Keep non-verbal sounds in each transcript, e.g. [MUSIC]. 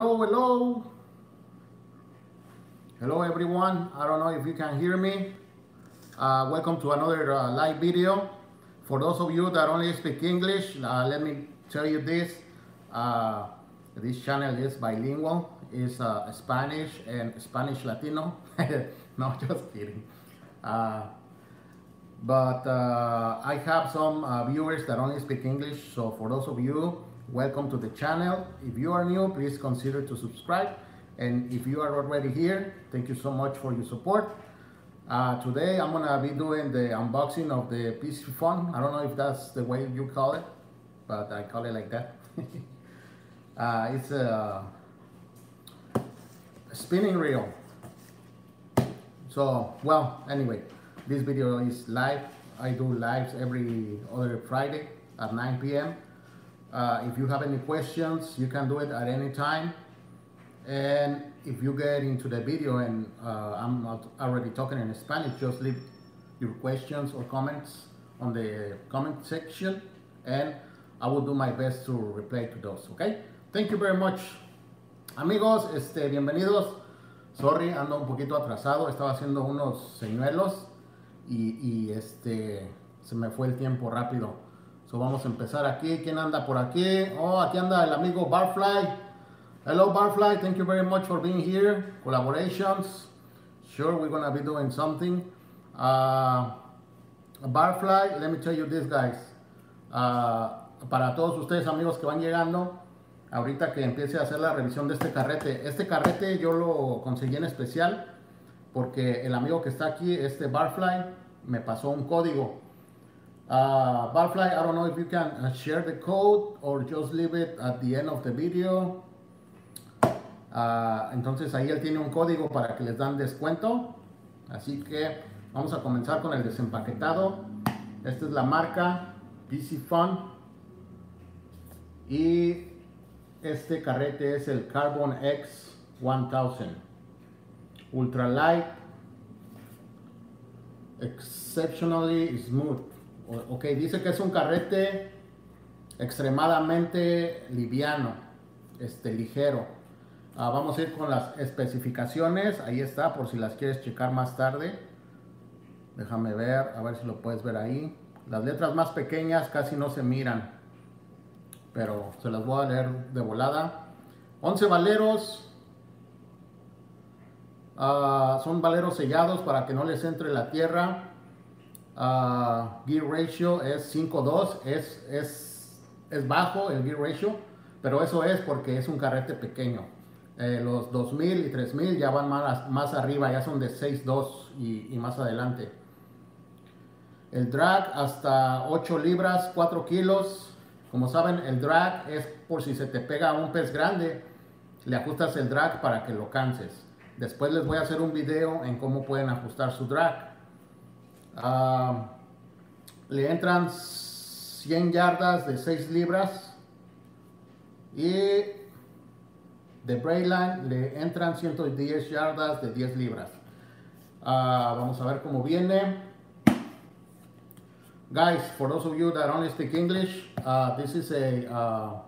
Hello, hello. Hello, everyone. I don't know if you can hear me. Uh, welcome to another uh, live video. For those of you that only speak English, uh, let me tell you this. Uh, this channel is bilingual. It's uh, Spanish and Spanish Latino. [LAUGHS] no, just kidding. Uh, but uh, I have some viewers that only speak English. So for those of you, welcome to the channel. If you are new, please consider to subscribe. And if you are already here, thank you so much for your support. Uh, today I'm gonna be doing the unboxing of the PC Fun. I don't know if that's the way you call it, but I call it like that. [LAUGHS] uh, it's a spinning reel. So, well, anyway, this video is live. I do lives every other Friday at 9 p.m. Uh, if you have any questions, you can do it at any time. And if you get into the video and uh, I'm not already talking in Spanish, just leave your questions or comments on the comment section and I will do my best to reply to those, okay? Thank you very much. Amigos, este, bienvenidos. Sorry, ando un poquito atrasado, estaba haciendo unos señuelos y, y este, se me fue el tiempo rápido. So vamos a empezar aquí. ¿Quién anda por aquí? Oh, aquí anda el amigo Barfly. Hello Barfly, thank you very much for being here. Collaborations. Sure, we're gonna be doing something. Uh, Barfly, let me tell you this guys. Uh, para todos ustedes amigos que van llegando, ahorita que empiece a hacer la revisión de este carrete. Este carrete yo lo conseguí en especial porque el amigo que está aquí, este Barfly, me pasó un código. Uh, Barfly, I don't know if you can uh, share the code or just leave it at the end of the video. Uh, entonces ahí él tiene un código para que les dan descuento. Así que vamos a comenzar con el desempaquetado. Esta es la marca PC Fun. Y este carrete es el Carbon X 1000. Ultra light. Exceptionally smooth. Ok, dice que es un carrete extremadamente liviano, este, ligero. Uh, vamos a ir con las especificaciones. Ahí está, por si las quieres checar más tarde. Déjame ver, a ver si lo puedes ver ahí. Las letras más pequeñas casi no se miran, pero se las voy a leer de volada. 11 valeros. Uh, son valeros sellados para que no les entre la tierra. Uh, gear ratio es 5.2, es, es, es bajo el gear ratio, pero eso es porque es un carrete pequeño. Eh, los 2000 y 3000 ya van más, más arriba, ya son de 6.2 y, y, más adelante. El drag hasta 8 libras, 4 kilos. Como saben, el drag es por si se te pega un pez grande, le ajustas el drag para que lo canses. Después les voy a hacer un video en cómo pueden ajustar su drag. Uh, le entran 100 yardas de 6 libras y de Brayline le entran 110 yardas de 10 libras. Uh, vamos a ver cómo viene. Guys, for those of you that only speak English, uh, this is a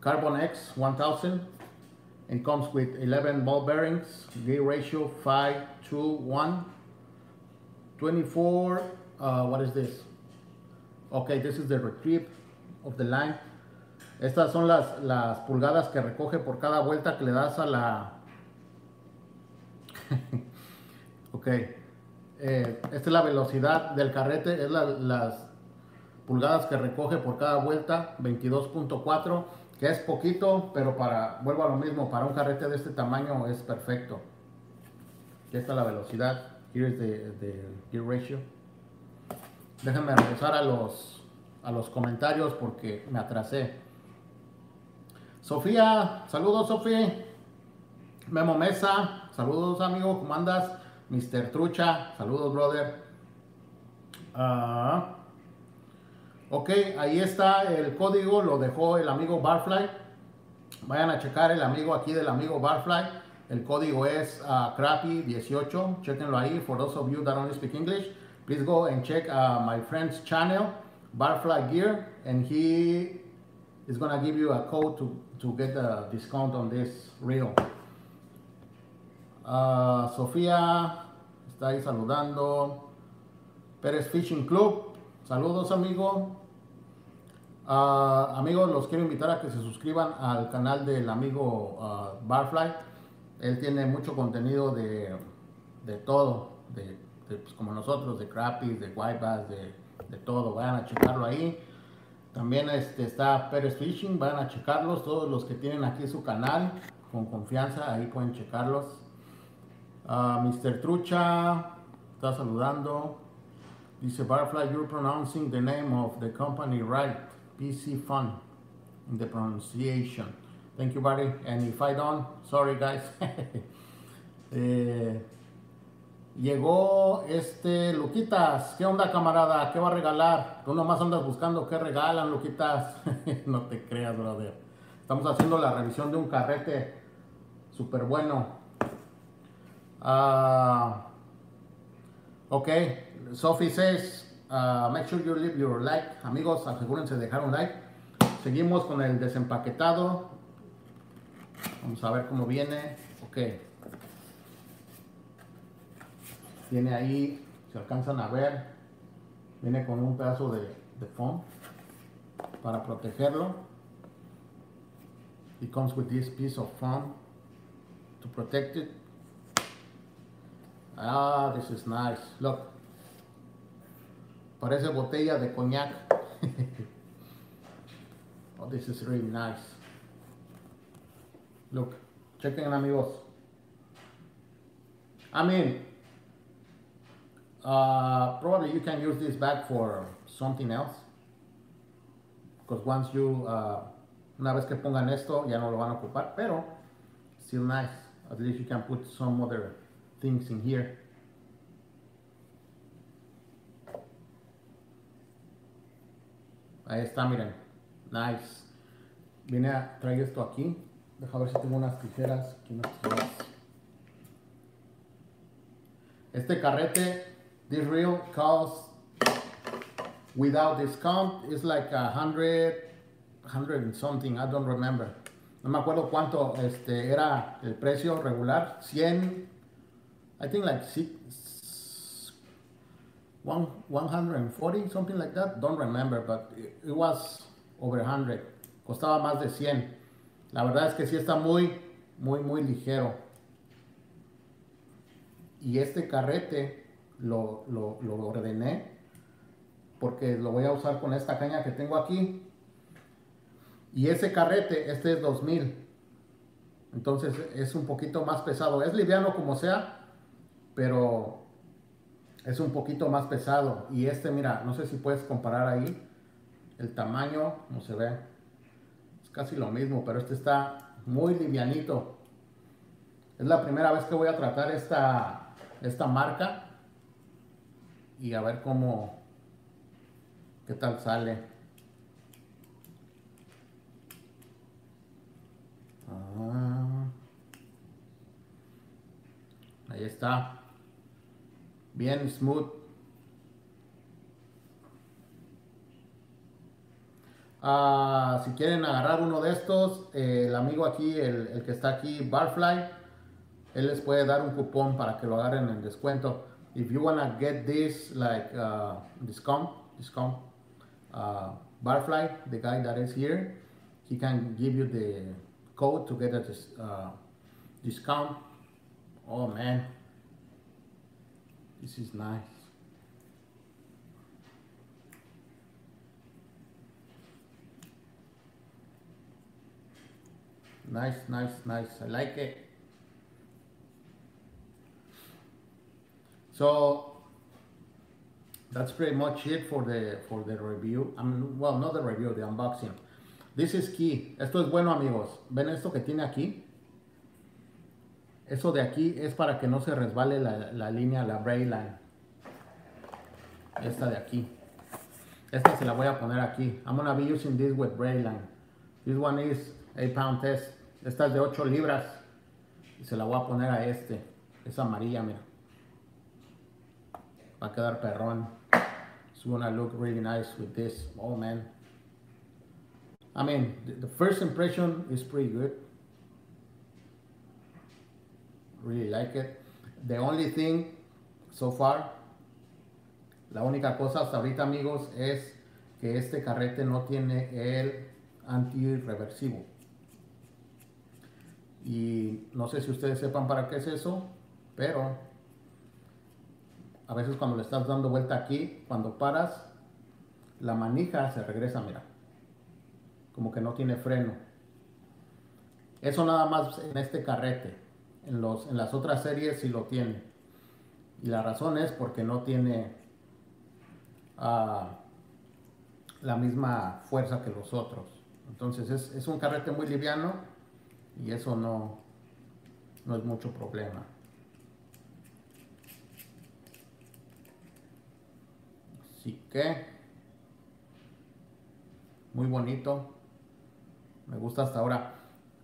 Carbon X 1000. It comes with 11 ball bearings, gear ratio 5 to 1. 24, uh, what is this? Okay, this is the retrieve of the line. Estas son las, las pulgadas que recoge por cada vuelta que le das a la... [LAUGHS] ok. Eh, esta es la velocidad del carrete, es la, las pulgadas que recoge por cada vuelta, 22.4, que es poquito, pero para, vuelvo a lo mismo, para un carrete de este tamaño es perfecto. Aquí está la velocidad. Here is the, the gear ratio. Déjenme regresar a los, a los comentarios porque me atrasé. Sofía, saludos Sofía. Memo Mesa, saludos amigo, ¿cómo andas? Mr. Trucha, saludos brother. Uh, ok, ahí está el código, lo dejó el amigo Barfly. Vayan a checar el amigo aquí del amigo Barfly. El código es uh, crappy18. Chequenlo ahí. For those of you that only speak English, please go and check uh, my friend's channel, Barfly Gear, and he is gonna give you a code to, to get a discount on this reel. Uh, Sofía está ahí saludando. Pérez Fishing Club, saludos amigo. Amigos, los quiero invitar a que se suscriban al canal del amigo Barfly. Él tiene mucho contenido de, de todo, de, pues, como nosotros, de crappies, de white de, de todo. Vayan a checarlo ahí. También este, está Pérez Fishing, vayan a checarlos. Todos los que tienen aquí su canal, con confianza, ahí pueden checarlos. Uh, Mr. Trucha está saludando. Dice Barfly, you're pronouncing the name of the company right. PC Fun the pronunciation. Thank you, buddy. And if I don't, sorry, guys. [LAUGHS] eh, llegó este Luquitas. ¿Qué onda, camarada? ¿Qué va a regalar? Tú nomás andas buscando qué regalan, Luquitas. [LAUGHS] no te creas, brother. Estamos haciendo la revisión de un carrete súper bueno. Uh, ok, Sophie says, uh, make sure you leave your like. Amigos, asegúrense de dejar un like. Seguimos con el desempaquetado. Vamos a ver cómo viene. Ok. Viene ahí, se alcanzan a ver. Viene con un pedazo de, de foam para protegerlo. It comes with this piece of foam to protect it. Ah, this is nice. Look. Parece botella de coñac. [LAUGHS] oh, this is really nice. Look, chequen amigos. I mean, uh, probably you can use this bag for something else. Because once you, uh, una vez que pongan esto, ya no lo van a ocupar, pero still nice. At least you can put some other things in here. Ahí está, miren. Nice. Vine a traer esto aquí. Deja ver si tengo unas tijeras. Este carrete, this reel costs without discount is like a hundred, hundred and something. I don't remember. No me acuerdo cuánto este, era el precio regular. 100, I think like six, one, 140, something like that. Don't remember, but it, it was over 100. Costaba más de 100. La verdad es que sí está muy, muy, muy ligero. Y este carrete lo, lo, ordené porque lo voy a usar con esta caña que tengo aquí. Y ese carrete, este es 2000. Entonces es un poquito más pesado. Es liviano como sea, pero es un poquito más pesado. Y este, mira, no sé si puedes comparar ahí el tamaño, no se ve. Casi lo mismo, pero este está muy livianito. Es la primera vez que voy a tratar esta, esta marca y a ver cómo, qué tal sale. Ah. ahí está. Bien smooth. Ah, si quieren agarrar uno de estos, el amigo aquí, el, que está aquí, Barfly, él les puede dar un cupón para que lo agarren en descuento. If you wanna get this like uh, discount, discount, uh, Barfly, the guy that is here, he can give you the code to get a uh, discount. Oh man, this is nice. Nice, nice, nice. I like it. So that's pretty much it for the for the review. Well, not the review, the unboxing. This is key. Esto es bueno, amigos. ¿Ven esto que tiene aquí? Eso de aquí es para que no se resbale la, la línea, la braille line. Esta de aquí. Esta se la voy a poner aquí. I'm gonna be using this with braille line. This one is 8 pound test. Esta es de 8 libras. Y se la voy a poner a este. Es amarilla, mira. Va a quedar perrón. It's gonna look really nice with this. Oh man. I mean, the, first impression is pretty good. Really like it. The only thing so far, la única cosa hasta ahorita, amigos, es que este carrete no tiene el antirreversivo. Y no sé si ustedes sepan para qué es eso, pero a veces cuando le estás dando vuelta aquí, cuando paras, la manija se regresa, mira, como que no tiene freno. Eso nada más en este carrete. En, los, en las otras series sí lo tiene. Y la razón es porque no tiene ah, la misma fuerza que los otros. Entonces es, es, un carrete muy liviano y eso no, no es mucho problema. Así que muy bonito. Me gusta hasta ahora.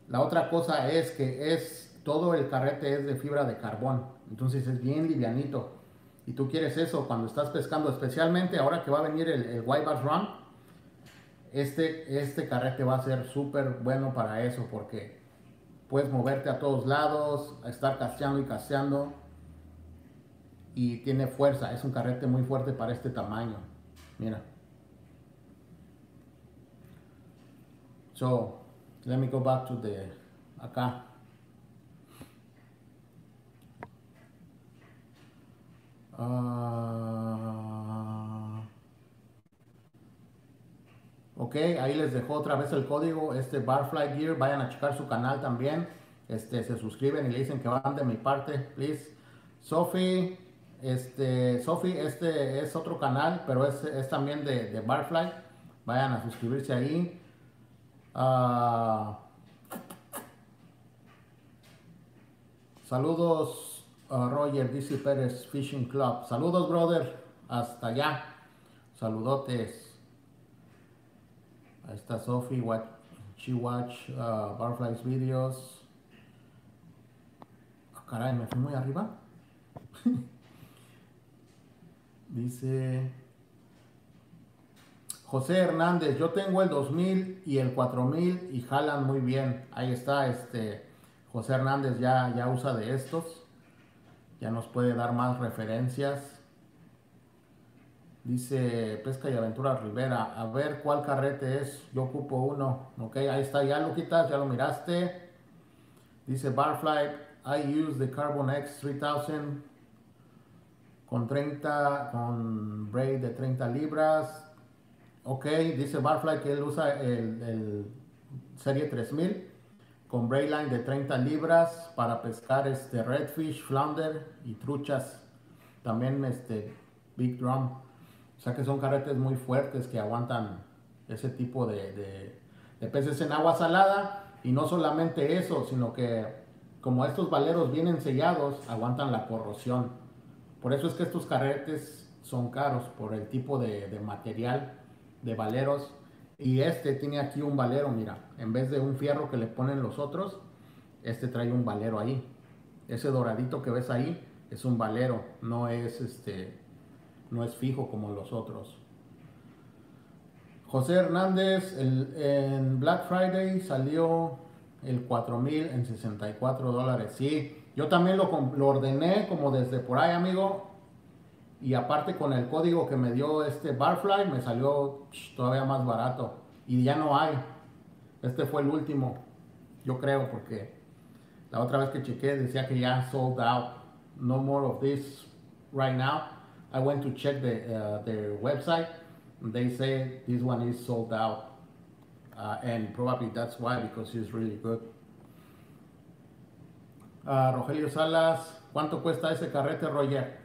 La otra cosa es que es todo el carrete es de fibra de carbón. Entonces es bien livianito. Y tú quieres eso cuando estás pescando, especialmente ahora que va a venir el, el White Run. Este, este carrete va a ser súper bueno para eso porque puedes moverte a todos lados, estar casteando y casteando. Y tiene fuerza, es un carrete muy fuerte para este tamaño. Mira. So, let me go back to the acá. Uh, ok, ahí les dejo otra vez el código, este Barfly Gear, vayan a checar su canal también, este, se suscriben y le dicen que van de mi parte, please. Sophie, este, Sophie, este es otro canal, pero es, es también de, de Barfly, vayan a suscribirse ahí. Uh, saludos, uh, Roger, DC Pérez Fishing Club. Saludos, brother. Hasta allá. Saludotes. Ahí está Sophie. What she watch uh, Barflies videos. Oh, caray, me fui muy arriba. [LAUGHS] Dice. José Hernández, yo tengo el 2000 y el 4000 y jalan muy bien. Ahí está, este José Hernández ya, ya usa de estos. Ya nos puede dar más referencias. Dice Pesca y Aventura Rivera, a ver cuál carrete es. Yo ocupo uno. Ok, ahí está, ya lo quitas, ya lo miraste. Dice Barfly, I use the Carbon X 3000 con 30, con braid de 30 libras. Ok, dice Barfly que él usa el, Serie 3000 con braidline de 30 libras para pescar este redfish, flounder y truchas. También este Big Drum. O sea que son carretes muy fuertes que aguantan ese tipo de, de peces en agua salada. Y no solamente eso, sino que como estos valeros vienen sellados, aguantan la corrosión. Por eso es que estos carretes son caros, por el tipo de material de valeros. Y este tiene aquí un valero, mira, en vez de un fierro que le ponen los otros, este trae un valero ahí. Ese doradito que ves ahí es un valero, no es este, no es fijo como los otros. José Hernández, en Black Friday salió el 4000 en 64 dólares. Sí, yo también lo, lo ordené como desde por ahí, amigo y aparte con el código que me dio este Barfly me salió todavía más barato y ya no hay. Este fue el último, yo creo, porque la otra vez que chequé decía que ya sold out. No more of this right now. I went to check the, uh, their website. They say this one is sold out. Uh, and probably that's why, because it's really good. Uh, Rogelio Salas, ¿cuánto cuesta ese carrete, Roger?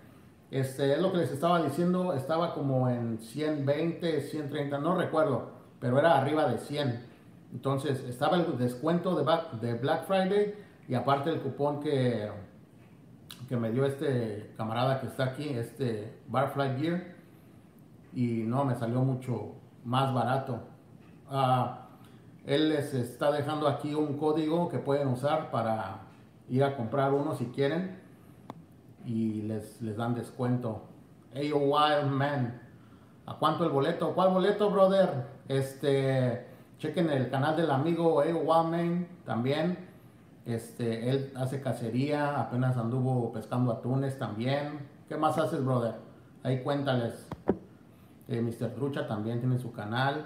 Este, es lo que les estaba diciendo, estaba como en 120, 130, no recuerdo, pero era arriba de 100. Entonces estaba el descuento de, de Black Friday y aparte el cupón que, que me dio este camarada que está aquí, este Barfly Gear, y no, me salió mucho más barato. Ah, él les está dejando aquí un código que pueden usar para ir a comprar uno si quieren y les, les dan descuento. Hey, Wild Man. ¿A cuánto el boleto? ¿Cuál boleto, brother? Este, chequen el canal del amigo E. Wamen también. Este, él hace cacería, apenas anduvo pescando atunes también. ¿Qué más haces, brother? Ahí cuéntales. Eh, Mr. Trucha también tiene su canal.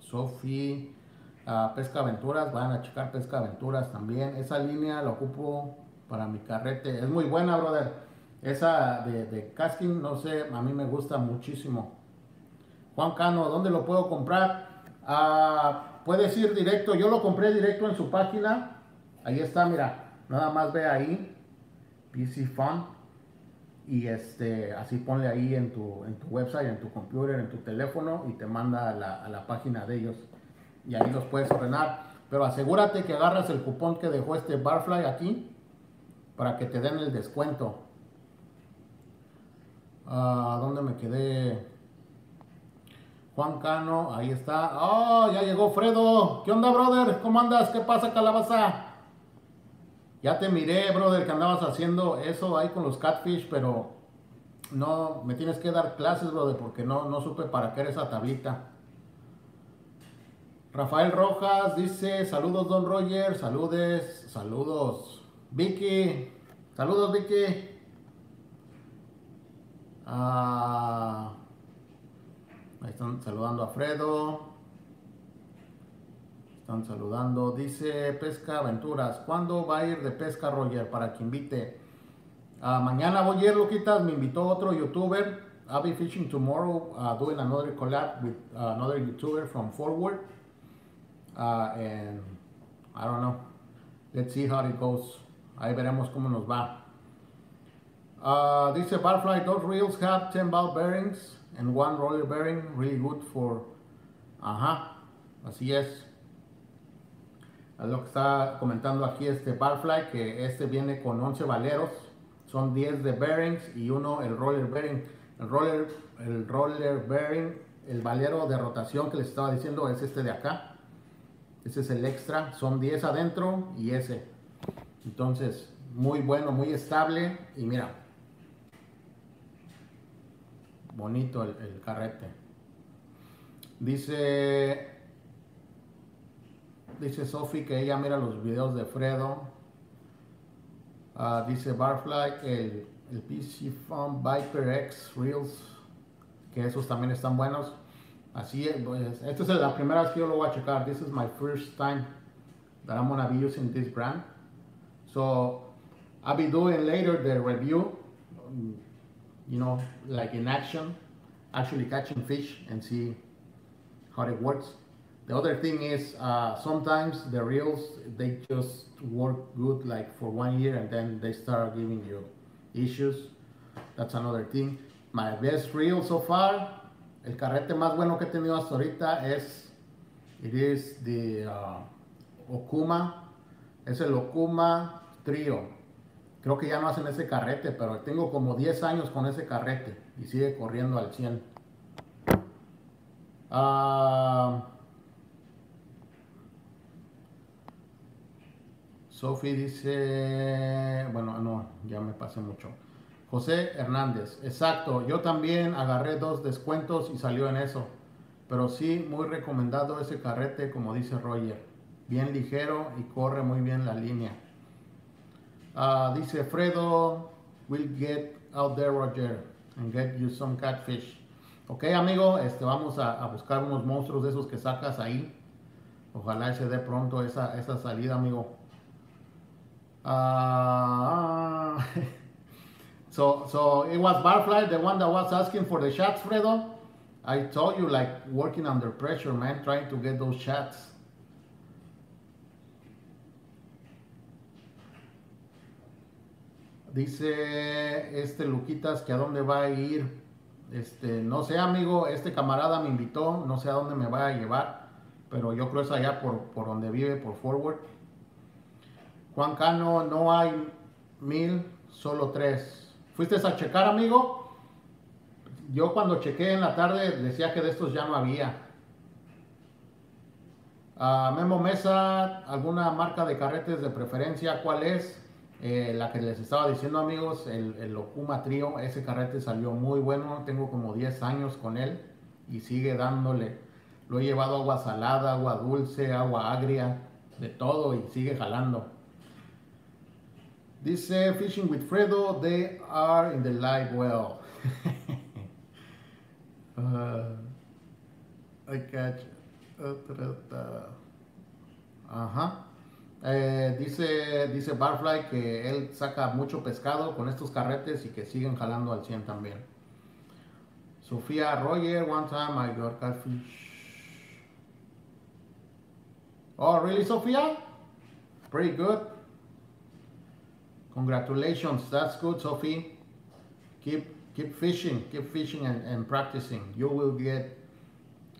Sofi, uh, Pesca Aventuras, van a checar Pesca Aventuras también. Esa línea la ocupo para mi carrete. Es muy buena, brother. Esa de, de casking, no sé, a mí me gusta muchísimo. Juan Cano, ¿dónde lo puedo comprar? Uh, puedes ir directo, yo lo compré directo en su página. Ahí está, mira, nada más ve ahí. PC Fun. Y este, así ponle ahí en tu, en tu website, en tu computer, en tu teléfono y te manda a la, la página de ellos. Y ahí los puedes ordenar. Pero asegúrate que agarras el cupón que dejó este Barfly aquí para que te den el descuento. Ah, ¿Dónde me quedé? Juan Cano, ahí está. ¡Oh, ya llegó Fredo! ¿Qué onda, brother? ¿Cómo andas? ¿Qué pasa, calabaza? Ya te miré, brother, que andabas haciendo eso ahí con los catfish, pero no, me tienes que dar clases, brother, porque no, no supe para qué era esa tablita. Rafael Rojas dice, saludos, Don Roger, saludes, saludos. Vicky, saludos, Vicky. Ah, ahí están saludando a Fredo. Están saludando. Dice Pesca Aventuras. ¿Cuándo va a ir de pesca, Roger? Para que invite. Uh, mañana voy a ir, Luquitas. Me invitó otro youtuber. I'll be fishing tomorrow, uh, doing another collab with another YouTuber from Forward. Uh, and I don't know. Let's see how it goes. Ahí veremos cómo nos va. Uh, dice Barfly, those reels have 10 ball bearings and one roller bearing. Really good for... Ajá, así es. Lo que está comentando aquí este Barfly, que este viene con 11 valeros. Son 10 de bearings y uno el roller bearing. El roller, el roller bearing, el valero de rotación que les estaba diciendo es este de acá. Ese es el extra. Son 10 adentro y ese. Entonces, muy bueno, muy estable. Y mira, bonito el, el carrete. Dice Dice Sophie que ella mira los videos de Fredo. Uh, dice Barfly, el, el PC Fun Viper X Reels, que esos también están buenos. Así es, pues, esta es la primera vez que yo lo voy a checar. This is my first time that I'm gonna be using this brand. So I'll be doing later the review, you know, like in action, actually catching fish and see how it works. The other thing is uh, sometimes the reels they just work good like for one year and then they start giving you issues. That's another thing. My best reel so far, el carrete más bueno que he tenido hasta ahorita es, it is the uh, Okuma, es el Okuma Trio. Creo que ya no hacen ese carrete, pero tengo como 10 años con ese carrete y sigue corriendo al 100. Uh, Sofi dice, bueno, no, ya me pasé mucho. José Hernández, exacto, yo también agarré dos descuentos y salió en eso. Pero sí, muy recomendado ese carrete, como dice Roger. Bien ligero y corre muy bien la línea. Uh, dice Fredo, we'll get out there, Roger, and get you some catfish. Ok, amigo, este, vamos a, a buscar unos monstruos de esos que sacas ahí. Ojalá se dé pronto esa, esa salida, amigo. Uh, [LAUGHS] so, so it was Barfly, the one that was asking for the shots, Fredo. I told you, like, working under pressure, man, trying to get those shots. Dice este Luquitas que a dónde va a ir. Este, no sé, amigo, este camarada me invitó, no sé a dónde me va a llevar, pero yo creo es allá por, por donde vive, por Forward. Juan Cano, no hay mil, solo tres. ¿Fuiste a checar, amigo? Yo cuando chequé en la tarde decía que de estos ya no había. Memo Mesa, ¿alguna marca de carretes de preferencia? ¿Cuál es? Eh, la que les estaba diciendo amigos, el, el Okuma Trio, ese carrete salió muy bueno, tengo como 10 años con él y sigue dándole. Lo he llevado agua salada, agua dulce, agua agria, de todo y sigue jalando. Dice Fishing with Fredo, they are in the live well. [LAUGHS] uh, I catch. Ajá. Eh, dice, dice Barfly que él saca mucho pescado con estos carretes y que siguen jalando al 100 también. Sofía Roger, one time I got catfish. Oh, really, Sofia? Pretty good. Congratulations, that's good, Sophie. Keep keep fishing, keep fishing and, practicing. You will get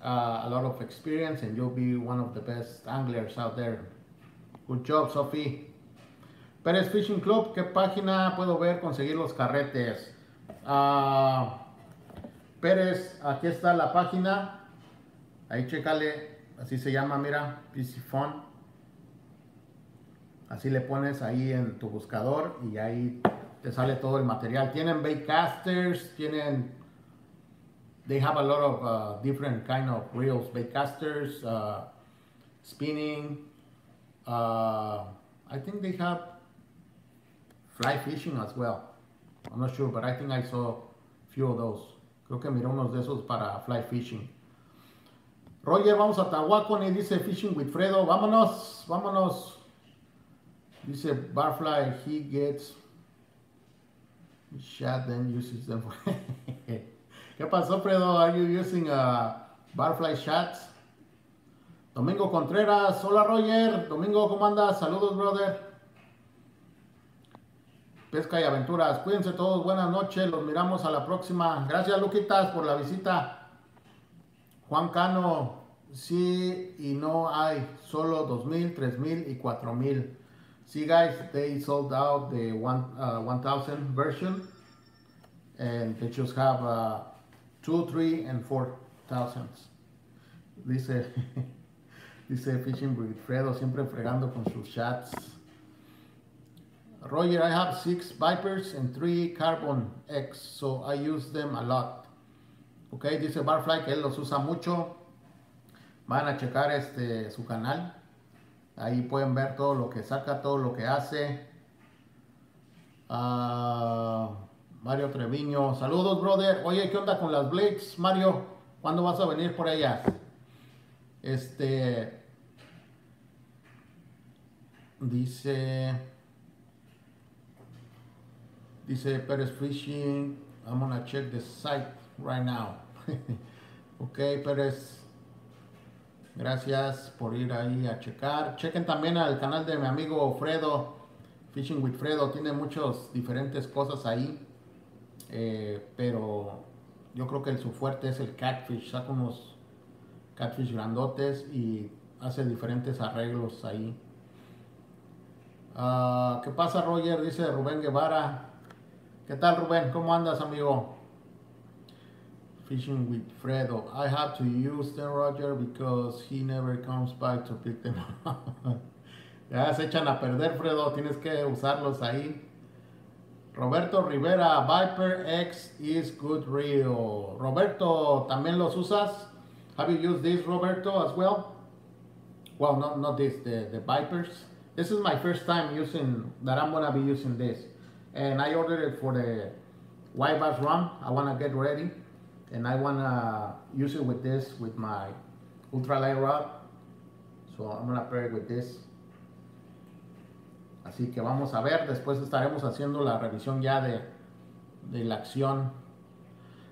uh, a lot of experience and you'll be one of the best anglers out there. Good job, Sophie. Pérez Fishing Club, ¿qué página puedo ver conseguir los carretes? Uh, Pérez, aquí está la página. Ahí checale, así se llama, mira, PC Phone. Así le pones ahí en tu buscador y ahí te sale todo el material. Tienen baitcasters, tienen they have a lot of uh, different kind of reels, baitcasters, uh, spinning, uh, I think they have fly fishing as well. I'm not sure, but I think I saw a few of those. Creo que miré unos de esos para fly fishing. Roger, vamos a Tahuacón y dice Fishing with Fredo. Vámonos, vámonos. Dice Barfly, he gets shot then uses them. [LAUGHS] ¿Qué pasó, Fredo? Are you using uh, Barfly shots? Domingo Contreras, hola Roger. Domingo, ¿cómo andas? Saludos, brother. Pesca y aventuras. Cuídense todos, buenas noches. Los miramos a la próxima. Gracias, Luquitas, por la visita. Juan Cano, sí y no hay. Solo 2000, 3000 y 4000. See, guys, they sold out the one, uh, 1000 version. And they just have uh, 2, 3, and 4000. Dice. [LAUGHS] Dice Fishing with Fredo, siempre fregando con sus chats. Roger, I have six Vipers and three Carbon X, so I use them a lot. Ok, dice Barfly que él los usa mucho. Van a checar este, su canal. Ahí pueden ver todo lo que saca, todo lo que hace. Uh, Mario Treviño, saludos, brother. Oye, ¿qué onda con las Blades, Mario? ¿Cuándo vas a venir por ellas? Este. Dice. Dice Pérez Fishing. I'm gonna check the site right now. [LAUGHS] ok, Pérez. Gracias por ir ahí a checar. Chequen también al canal de mi amigo Fredo. Fishing with Fredo. Tiene muchas diferentes cosas ahí. Eh, pero yo creo que su fuerte es el catfish. Saca unos catfish grandotes y hace diferentes arreglos ahí. Uh, ¿Qué pasa, Roger? Dice Rubén Guevara. ¿Qué tal, Rubén? ¿Cómo andas, amigo? Fishing with Fredo. I have to use them, Roger, because he never comes back to pick them [LAUGHS] up. ya se echan a perder, Fredo. Tienes que usarlos ahí. Roberto Rivera, Viper X is good real. Roberto, ¿también los usas? Have you used this, Roberto, as well? Well, not, not this, the, the Vipers. This is my first time using, that I'm gonna be using this. And I ordered it for the white bass rum. I wanna get ready. And I wanna use it with this, with my ultralight rod. So I'm gonna pair it with this. Así que vamos a ver, después estaremos haciendo la revisión ya de, de la acción.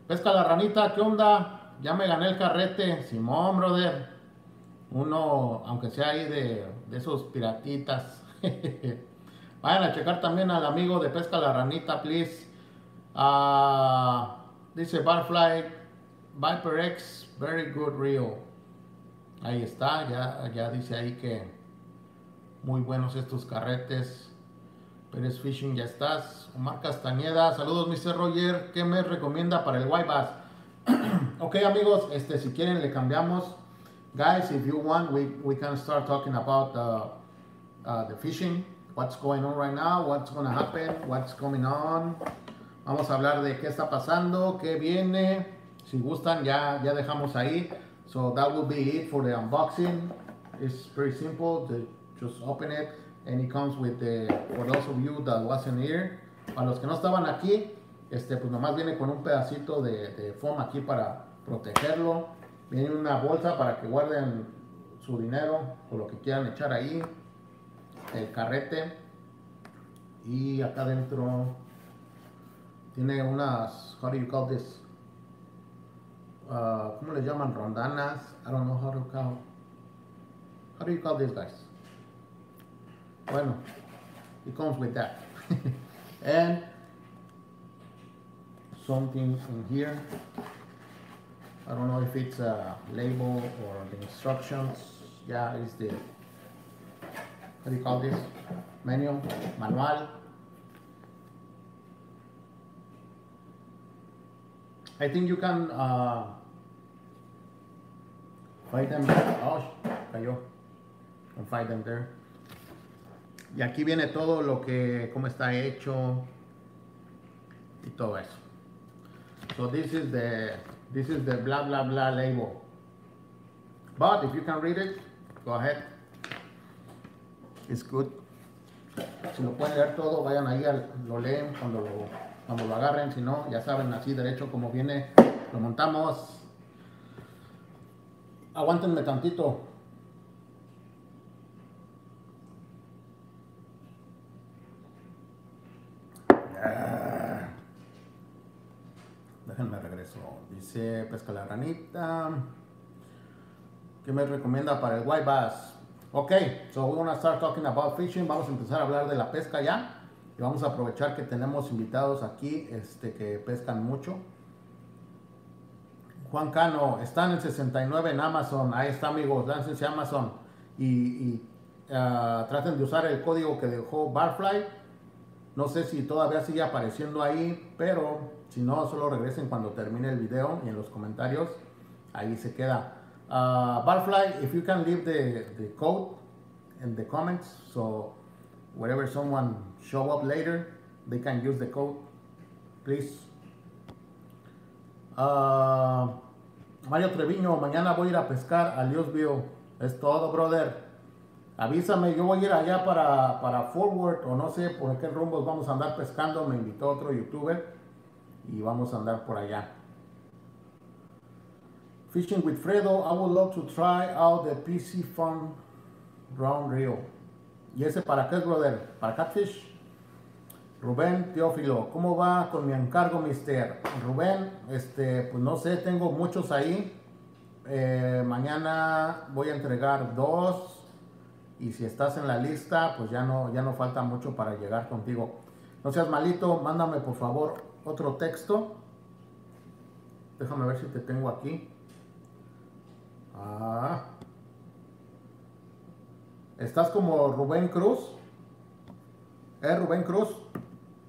Pesca la ranita, ¿qué onda? ya me gané el carrete, Simón, brother. Uno, aunque sea ahí de, esos piratitas. [LAUGHS] Vayan a checar también al amigo de Pesca la Ranita, please. Uh, dice Barfly, Viper X, very good reel. Ahí está, ya, ya dice ahí que muy buenos estos carretes. Pérez Fishing, ya estás. Omar Castañeda, saludos, Mr. Roger. ¿Qué me recomienda para el White Bass? [CLEARS THROAT] ok amigos, este, si quieren le cambiamos. Guys, if you want, we, we can start talking about uh, uh, the fishing. What's going on right now, what's going to happen, what's coming on. Vamos a hablar de qué está pasando, qué viene. Si gustan, ya, ya dejamos ahí. So that will be it for the unboxing. It's very simple. To just open it and it comes with the, for those of you that wasn't here, para los que no estaban aquí, este, pues nomás viene con un pedacito de, de foam aquí para protegerlo. Viene una bolsa para que guarden su dinero o lo que quieran echar ahí. El carrete. Y acá adentro tiene unas, how do you call this? Uh, ¿Cómo le llaman? Rondanas. I don't know how to call. How do you call these guys? Bueno, it comes with that. [LAUGHS] and something in here. I don't know if it's a label or the instructions. Yeah, it's the, what do you call this? Manual, manual. I think you can uh, find them. Oh, cayó. Can find them there. Y aquí viene todo lo que, cómo está hecho y todo eso. So this is the this is the blah blah blah label. But if you can read it, go ahead. It's good. Si lo pueden leer todo, vayan ahí, lo leen cuando lo, cuando lo agarren. Si no, ya saben, así derecho como viene, lo montamos. Aguántenme tantito. Déjenme regreso. Dice pesca la ranita. ¿Qué me recomienda para el white bass? Ok, so we're gonna start talking about fishing. Vamos a empezar a hablar de la pesca ya. Y vamos a aprovechar que tenemos invitados aquí este, que pescan mucho. Juan Cano, están en 69 en Amazon. Ahí está, amigos. Láncense a Amazon y, uh, traten de usar el código que dejó Barfly. No sé si todavía sigue apareciendo ahí, pero si no, solo regresen cuando termine el video y en los comentarios. Ahí se queda. Uh, Barfly, if you can leave the, the code in the comments, so whenever someone show up later, they can use the code, please. Uh, Mario Treviño, mañana voy a ir a pescar a Liosville. Es todo, brother. Avísame, yo voy a ir allá para, para Forward o no sé por qué rumbos vamos a andar pescando. Me invitó otro youtuber y vamos a andar por allá. Fishing with Fredo, I would love to try out the PC Fun Round Reel. ¿Y ese para qué brother? ¿Para Catfish? Rubén Teófilo, ¿cómo va con mi encargo, mister? Rubén, este, pues no sé, tengo muchos ahí. Eh, mañana voy a entregar dos. Y si estás en la lista, pues ya no, ya no falta mucho para llegar contigo. No seas malito, mándame por favor otro texto. Déjame ver si te tengo aquí. Ah. ¿Estás como Rubén Cruz? ¿Eh, Rubén Cruz?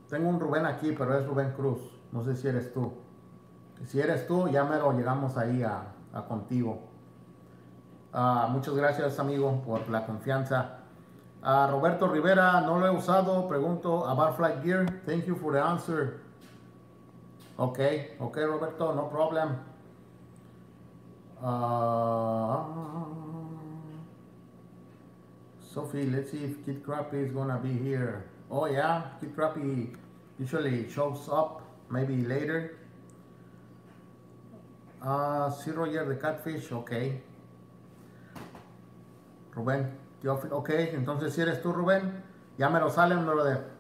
Tengo un Rubén aquí, pero es Rubén Cruz. No sé si eres tú. Si eres tú, ya mero llegamos ahí a, a contigo. Uh, muchas gracias, amigo, por la confianza. Uh, Roberto Rivera, no lo he usado. Pregunto about Flight Gear. Thank you for the answer. Ok, ok, Roberto, no problem. Uh, Sophie, let's see if Kid Crappy is gonna be here. Oh yeah, Kid Crappy usually shows up maybe later. Uh, sí, Roger, the catfish, ok. Rubén, Teófilo, ok, entonces si eres tú, Rubén, ya me lo salen, brother.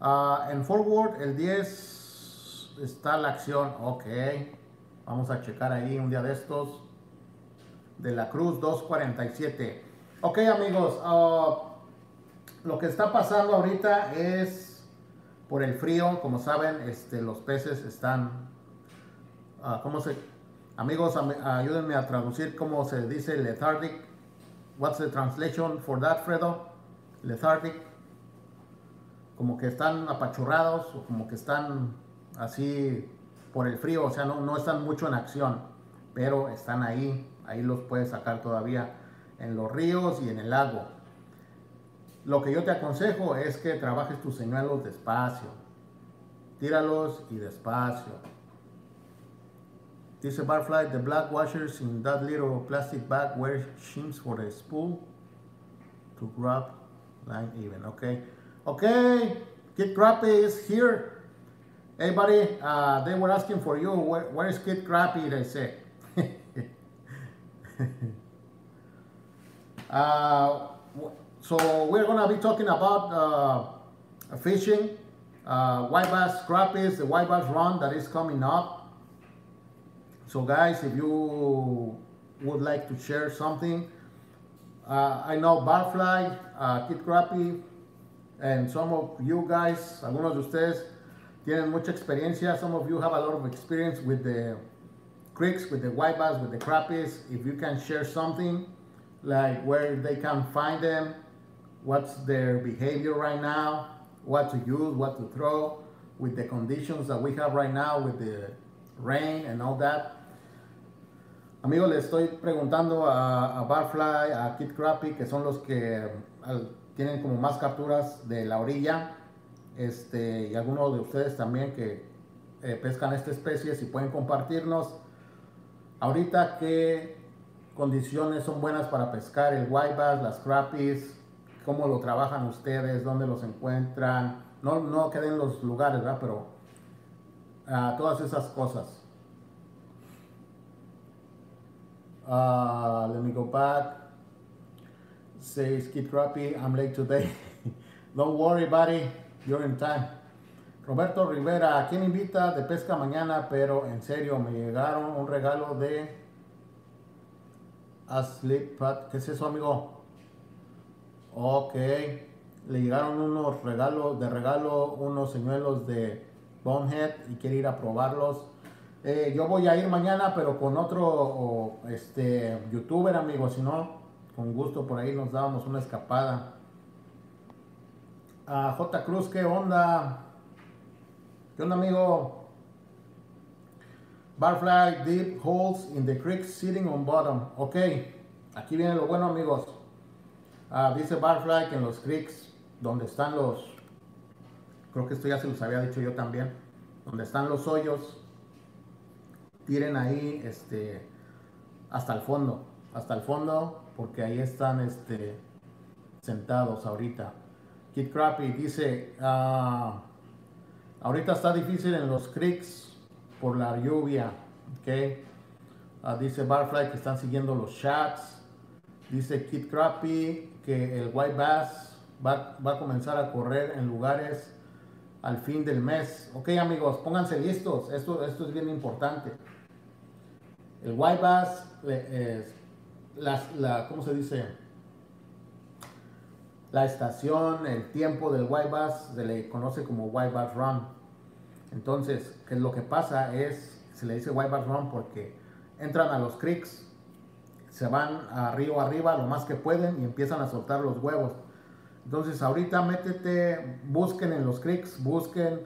Uh, en forward, el 10 está la acción, ok. Vamos a checar ahí un día de estos. De la Cruz 247. Ok, amigos, uh, lo que está pasando ahorita es por el frío. Como saben, este, los peces están. Uh, ¿Cómo se.? Amigos, ayúdenme a traducir cómo se dice lethargic. What's the translation for that, Fredo? Lethargic. Como que están apachurrados o como que están así por el frío, o sea, no, no están mucho en acción, pero están ahí, ahí los puedes sacar todavía en los ríos y en el lago. Lo que yo te aconsejo es que trabajes tus señuelos despacio, tíralos y despacio. Dice Barfly, the black washers in that little plastic bag were shims for the spool to grab line even. Okay. Okay. Kid Crappy is here. Hey, buddy. Uh, they were asking for you. Where, is Kid Crappy? They say. [LAUGHS] uh, so we're gonna be talking about uh, fishing, uh, white bass crappies, the white bass run that is coming up. So guys, if you would like to share something, uh, I know Barfly, uh, Kid crappie, and some of you guys, algunos de ustedes tienen mucha experiencia. Some of you have a lot of experience with the creeks, with the white bass, with the crappies. If you can share something, like where they can find them, what's their behavior right now, what to use, what to throw, with the conditions that we have right now, with the rain and all that. Amigo, le estoy preguntando a, Barfly, a Kid Crappy, que son los que tienen como más capturas de la orilla, este, y algunos de ustedes también que eh, pescan esta especie, si pueden compartirnos ahorita qué condiciones son buenas para pescar el white bass, las crappies, cómo lo trabajan ustedes, dónde los encuentran, no, no queden los lugares, ¿verdad? Pero uh, todas esas cosas. Uh, let me go back. Says Kid Crappy, I'm late today. [LAUGHS] Don't worry, buddy, you're in time. Roberto Rivera, ¿quién invita de pesca mañana? Pero en serio, me llegaron un regalo de Asleep Pat. ¿Qué es eso, amigo? Ok. Le llegaron unos regalos, de regalo, unos señuelos de Bonehead y quiere ir a probarlos. Eh, yo voy a ir mañana, pero con otro este, youtuber, amigo. Si no, con gusto por ahí nos dábamos una escapada. A J. Cruz, ¿qué onda? ¿Qué onda, amigo? Barfly deep holes in the creek sitting on bottom. Ok, aquí viene lo bueno, amigos. Ah, dice Barfly que en los creeks, donde están los. Creo que esto ya se los había dicho yo también. Donde están los hoyos, tiren ahí este, hasta el fondo, hasta el fondo, porque ahí están este, sentados ahorita. Kid Crappy dice, ah, ahorita está difícil en los creeks por la lluvia, ¿ok? Ah, dice Barfly que están siguiendo los shots. Dice Kid Crappy que el White Bass va, va a comenzar a correr en lugares al fin del mes. Ok amigos, pónganse listos, esto, esto es bien importante. El white bass, la, ¿cómo se dice? La estación, el tiempo del white bass se le conoce como white bass run. Entonces, ¿qué es lo que pasa? Es, se le dice white bass run porque entran a los creeks, se van a río arriba lo más que pueden y empiezan a soltar los huevos. Entonces, ahorita métete, busquen en los creeks, busquen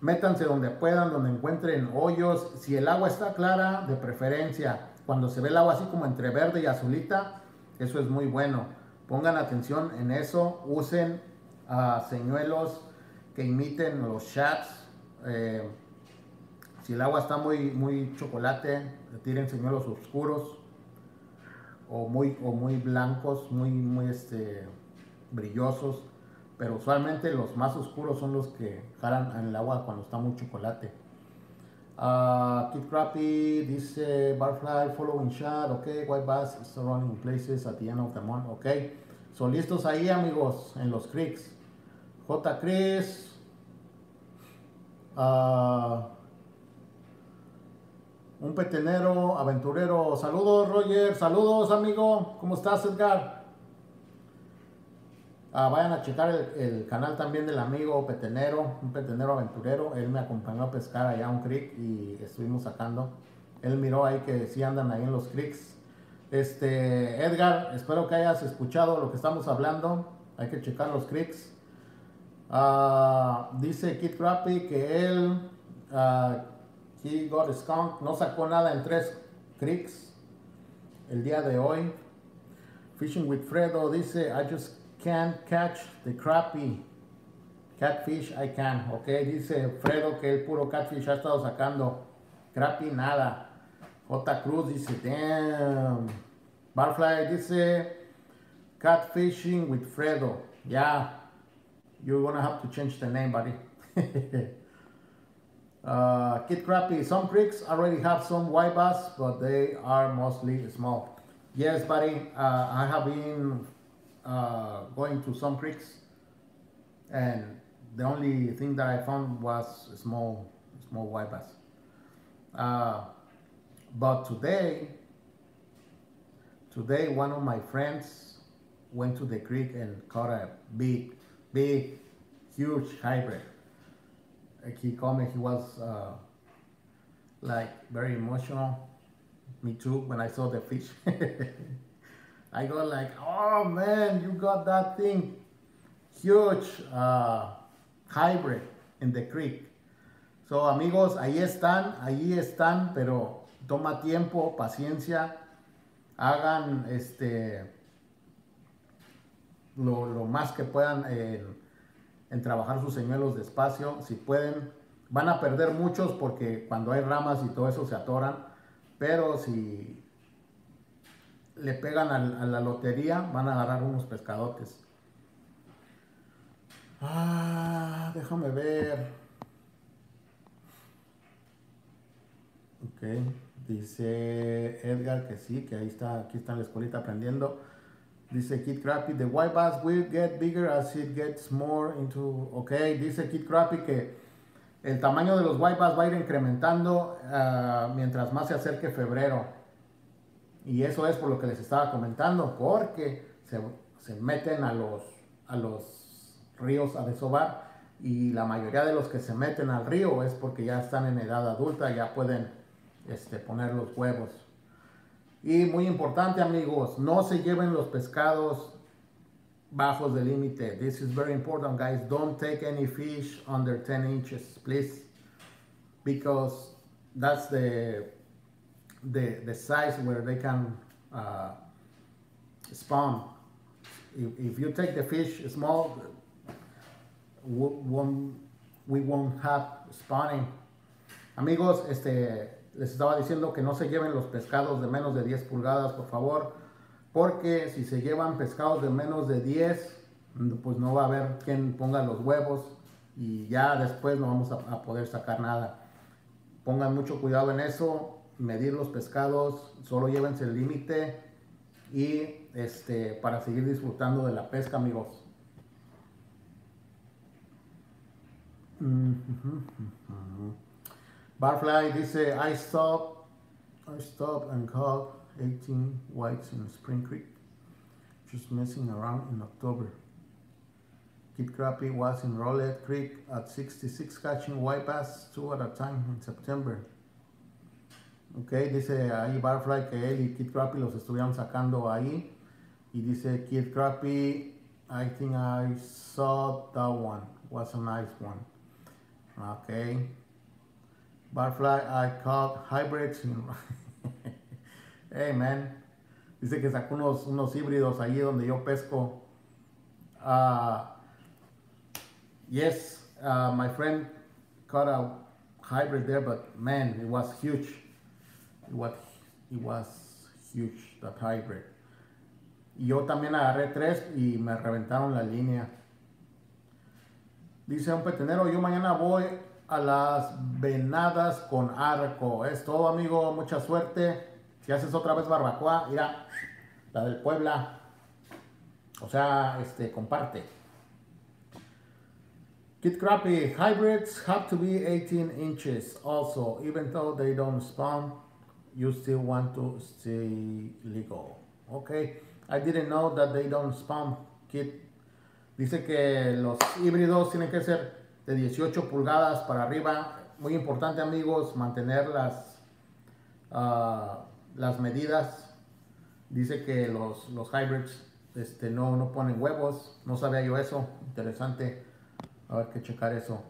métanse donde puedan, donde encuentren hoyos. Si el agua está clara, de preferencia, cuando se ve el agua así como entre verde y azulita, eso es muy bueno. Pongan atención en eso, usen uh, señuelos que imiten los shats. Eh, si el agua está muy, muy chocolate, tiren señuelos oscuros o muy, o muy blancos, muy, muy este, brillosos pero usualmente los más oscuros son los que jalan en el agua cuando está muy chocolate. Uh, Kid Crappy dice Barfly following shot, ok, White Bass is running in places at the end of the month, ok. Son listos ahí amigos en los creeks. J. Chris. Uh, un petenero, aventurero. Saludos Roger, saludos amigo. ¿Cómo estás Edgar? Ah, vayan a checar el, canal también del amigo petenero, un petenero aventurero. Él me acompañó a pescar allá a un creek y estuvimos sacando. Él miró ahí que sí andan ahí en los creeks. Este, Edgar, espero que hayas escuchado lo que estamos hablando. Hay que checar los creeks. Ah, dice Kid Crappy que él, uh, he got skunk, no sacó nada en tres creeks el día de hoy. Fishing with Fredo dice, I just can catch the crappie. Catfish I can, ok. Dice Fredo que el puro catfish ha estado sacando. Crappie nada. J. Cruz dice, damn. Barfly dice, catfishing with Fredo. Yeah, you're gonna have to change the name, buddy. [LAUGHS] uh, Kid Crappy, some creeks already have some white bass, but they are mostly small. Yes, buddy, uh, I have been uh, going to some creeks, and the only thing that I found was small, small white bass. Uh, but today, today one of my friends went to the creek and caught a big, big, huge hybrid. Like he me, he was uh, like very emotional. Me too, when I saw the fish. [LAUGHS] I got like, oh man, you got that thing, huge uh, hybrid in the creek. So amigos, ahí están, ahí están, pero toma tiempo, paciencia, hagan este lo, más que puedan en, en trabajar sus señuelos despacio, si pueden, van a perder muchos porque cuando hay ramas y todo eso se atoran, pero si le pegan a, la lotería van a agarrar unos pescadotes. Ah, déjame ver. Ok, dice Edgar que sí, que ahí está, aquí está la escuelita aprendiendo. Dice Kid Crappy, the white bass will get bigger as it gets more into... Ok, dice Kid Crappy que el tamaño de los white bass va a ir incrementando uh, mientras más se acerque febrero. Y eso es por lo que les estaba comentando, porque se, se meten a los, a los ríos a desovar y la mayoría de los que se meten al río es porque ya están en edad adulta, ya pueden este, poner los huevos. Y muy importante amigos, no se lleven los pescados bajos del límite. This is very important guys. Don't take any fish under 10 inches, please. Because that's the, the, the size where they can uh, spawn. If, if you take the fish small, we won't have spawning. Amigos, este, les estaba diciendo que no se lleven los pescados de menos de 10 pulgadas, por favor, porque si se llevan pescados de menos de 10, pues no va a haber quien ponga los huevos y ya después no vamos a, poder sacar nada. Pongan mucho cuidado en eso, medir los pescados, solo llévense el límite y este para seguir disfrutando de la pesca, amigos. Mm. Barfly dice, I stop, I stop and caught 18 whites in Spring Creek, just messing around in October. Kid Crappie was in Rolette Creek at 66 catching white bass, two at a time in September. Ok, dice ahí Barfly que él y Kid Crappie los estuvieron sacando ahí. Y dice Kid Crappie, I think I saw that one. Was a nice one. Okay. Barfly, I caught hybrids. [LAUGHS] hey man. Dice que sacó unos, unos híbridos allí donde yo pesco. Uh, yes, uh, my friend caught a hybrid there, but man, it was huge. It was, it was huge, that hybrid. Yo también agarré tres y me reventaron la línea. Dice un petenero, yo mañana voy a las venadas con arco. Es todo, amigo. Mucha suerte. Si haces otra vez barbacoa, mira, la del Puebla. O sea, este, comparte. Kid Crappy, hybrids have to be 18 inches also. Even though they don't spawn, you still want to stay legal. Okay, I didn't know that they don't spawn, kid. Dice que los híbridos tienen que ser de 18 pulgadas para arriba. Muy importante amigos, mantener las, uh, las medidas. Dice que los, los hybrids este, no, no ponen huevos. No sabía yo eso. Interesante. A ver que checar eso.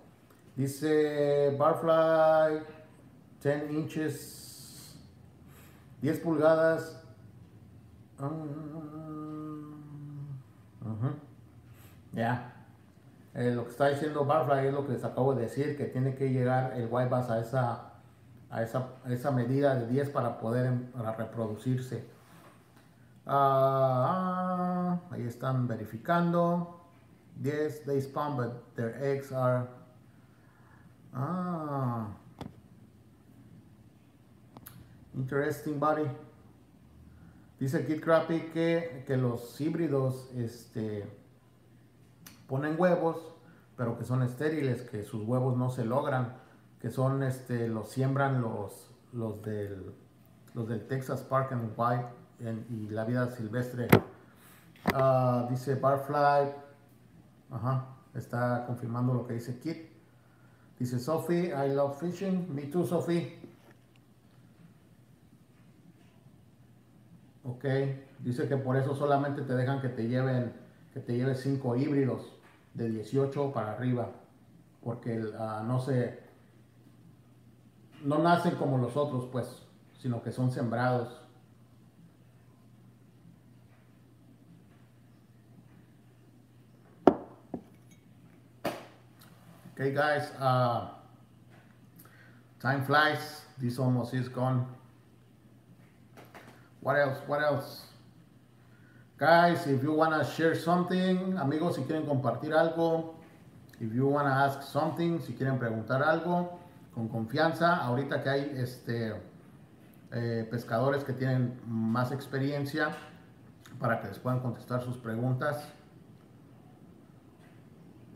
Dice Barfly 10 inches 10 pulgadas. Um, uh -huh. Ya. Eh, lo que está diciendo Barfly es lo que les acabo de decir, que tiene que llegar el bass a esa a esa, esa medida de 10 para poder em, reproducirse. Ah, ahí están verificando. Yes, they spawn, but their eggs are. Ah, interesting, buddy. Dice Kid Crappy que, que los híbridos este, ponen huevos, pero que son estériles, que sus huevos no se logran, que son, este, los siembran los, los, del, los del Texas Park and White y la vida silvestre. Ah, dice Barfly, ajá, está confirmando lo que dice Kit. Dice Sophie, I love fishing. Me too, Sophie. Ok, dice que por eso solamente te dejan que te lleven, que te lleves cinco híbridos de 18 para arriba, porque uh, no se, no nacen como los otros, pues, sino que son sembrados. Okay, guys, uh, time flies. This almost is gone. What else? What else? Guys, if you want to share something, amigos, si quieren compartir algo, if you want to ask something, si quieren preguntar algo, con confianza, ahorita que hay este, eh, pescadores que tienen más experiencia para que les puedan contestar sus preguntas.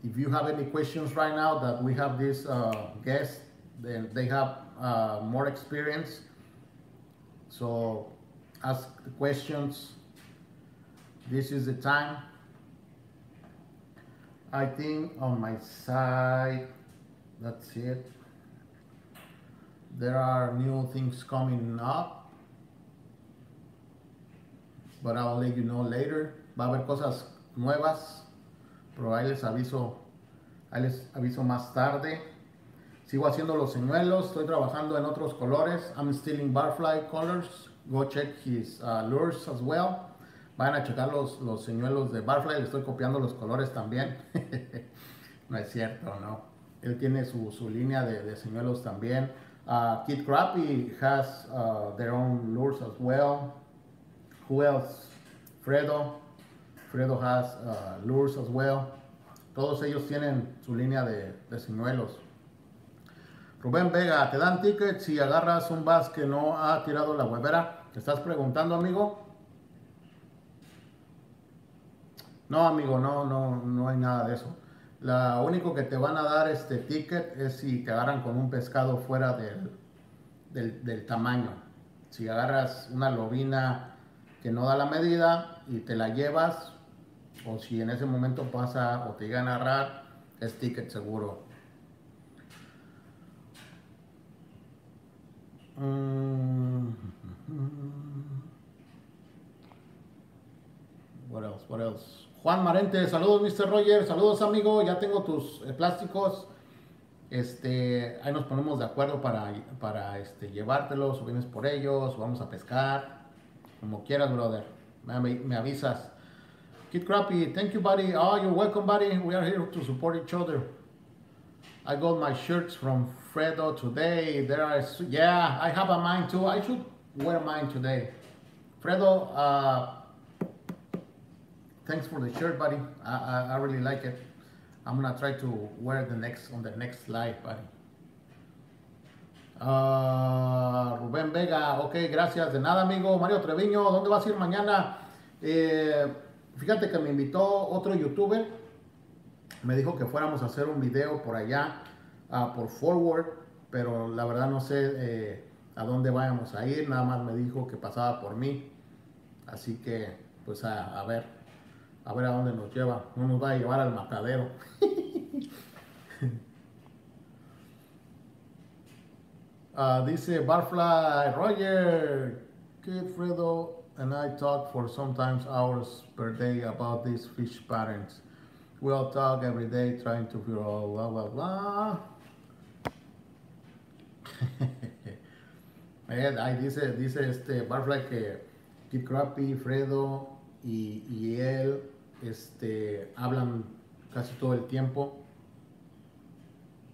If you have any questions right now that we have this uh, guest, then they have uh, more experience. So ask the questions. This is the time. I think on my side, that's it. There are new things coming up, but I'll let you know later. Va a haber cosas nuevas, pero ahí les aviso, ahí les aviso más tarde. Sigo haciendo los señuelos, estoy trabajando en otros colores. I'm stealing in barfly colors. Go check his uh, lures as well. Vayan a checar los, los señuelos de Barfly, le estoy copiando los colores también. [LAUGHS] no es cierto, ¿no? Él tiene su, su línea de, de, señuelos también. Uh, Kid Crappy has uh, their own lures as well. Who else? Fredo. Fredo has uh, lures as well. Todos ellos tienen su línea de, de señuelos. Rubén Vega, ¿te dan tickets si agarras un bass que no ha tirado la huevera? ¿Te estás preguntando, amigo? No, amigo, no, no, no hay nada de eso. Lo único que te van a dar este ticket es si te agarran con un pescado fuera del, del, del tamaño. Si agarras una lobina que no da la medida y te la llevas, o si en ese momento pasa o te llegan a agarrar, es ticket seguro. Mm. What else? What else? Juan Marente, saludos Mr. Roger, saludos amigo, ya tengo tus eh, plásticos. Este, ahí nos ponemos de acuerdo para, para este, llevártelos, o vienes por ellos, o vamos a pescar, como quieras, brother. Me, avisas. Kid Crappy, thank you, buddy. Oh, you're welcome, buddy. We are here to support each other. I got my shirts from Fredo today. There are, yeah, I have a mine too. I should wear mine today. Fredo, uh, thanks for the shirt, buddy. I, I, I, really like it. I'm gonna try to wear the next on the next live, buddy. Uh, Rubén Vega, ok, gracias. De nada, amigo. Mario Treviño, ¿dónde vas a ir mañana? Eh, fíjate que me invitó otro youtuber. Me dijo que fuéramos a hacer un video por allá, uh, por Forward, pero la verdad no sé eh, a dónde vayamos a ir. Nada más me dijo que pasaba por mí. Así que, pues a ver. A ver a dónde nos lleva. No nos va a llevar al matadero. uh, [LAUGHS] dice Barfly Roger, Kid Fredo and I talk for sometimes hours per day about these fish patterns. We all talk every day trying to figure out blah blah blah. [LAUGHS] Ahí dice, dice este Barfly que Kid Crappy, Fredo y, y él este, hablan casi todo el tiempo,